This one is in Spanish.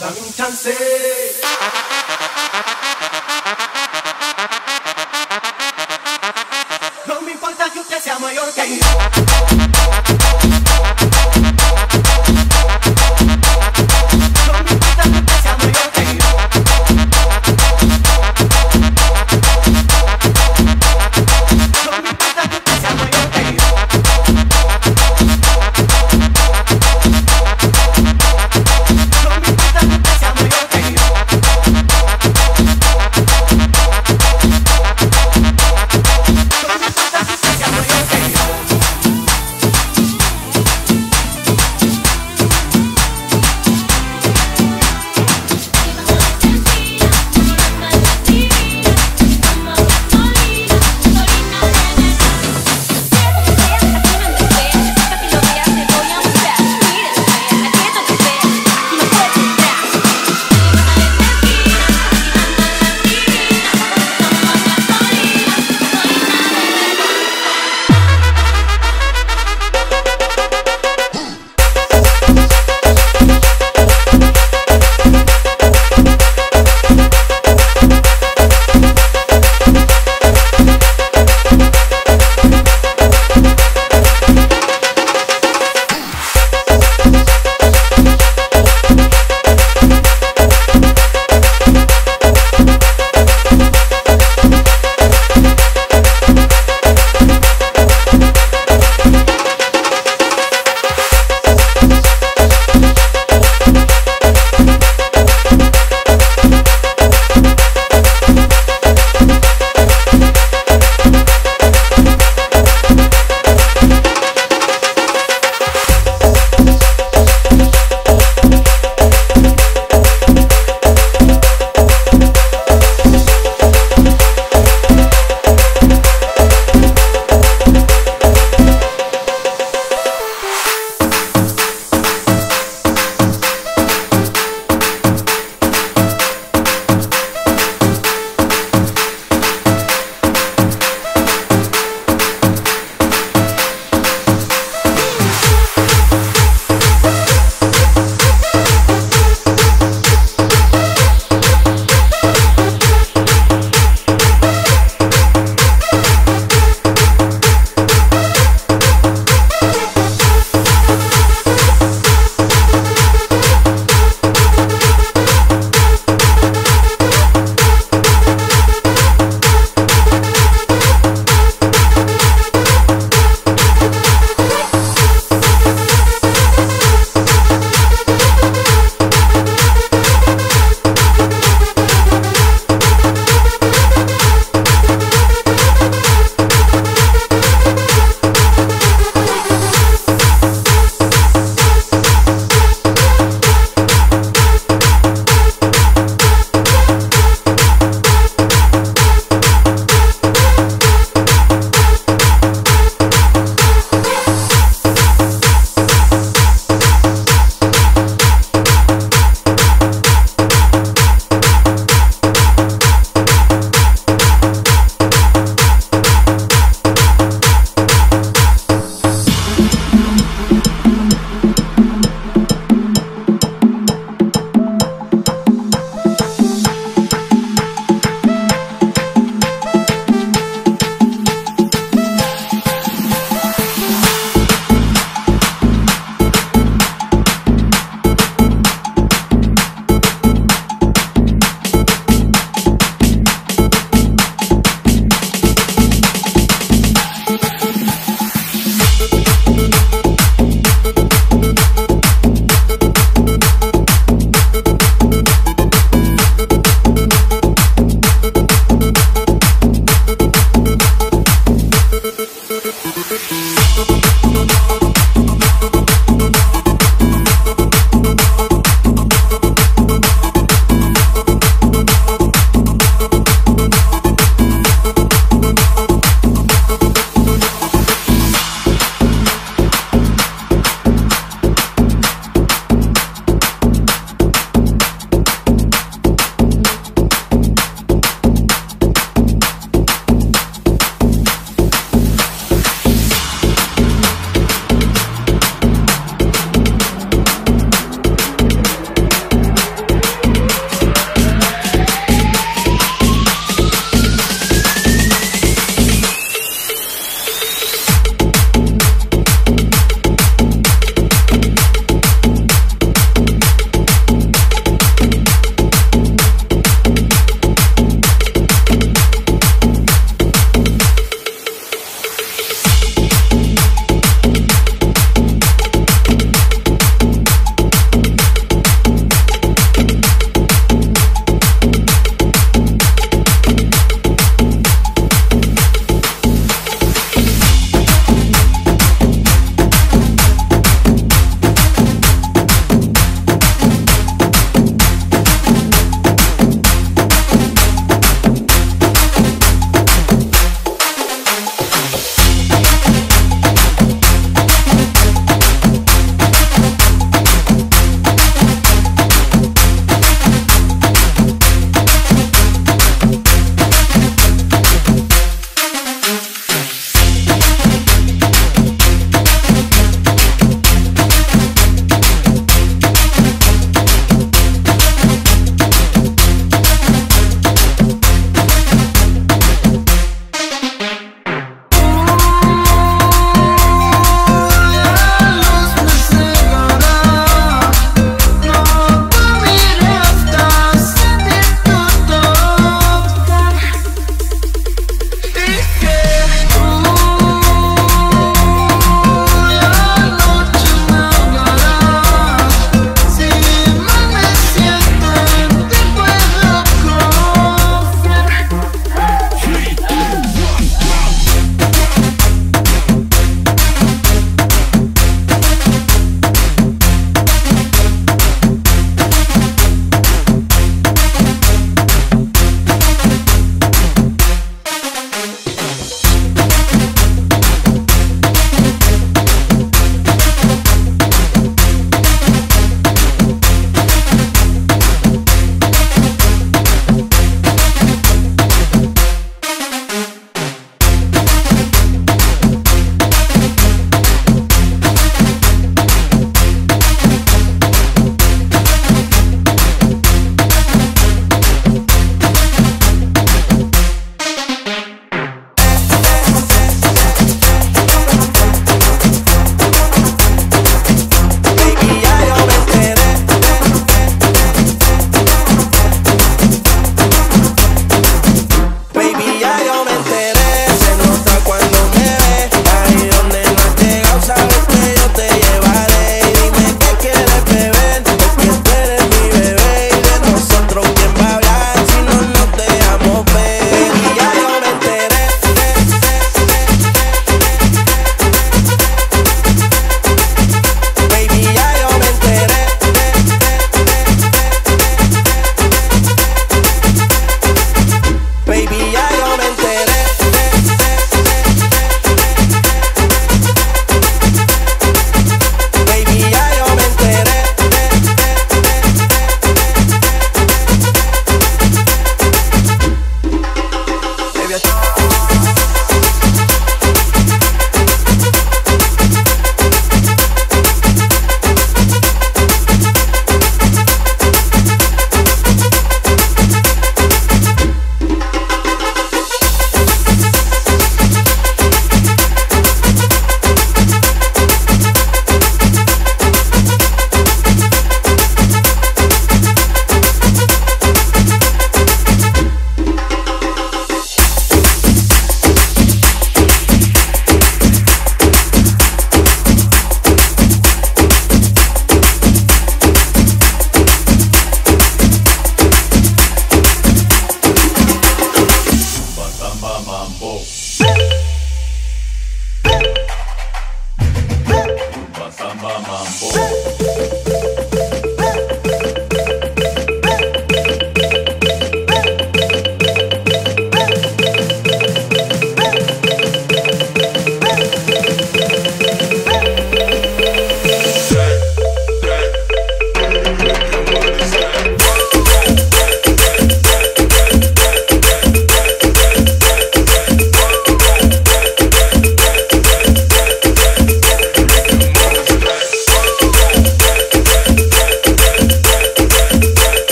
Dame un chance.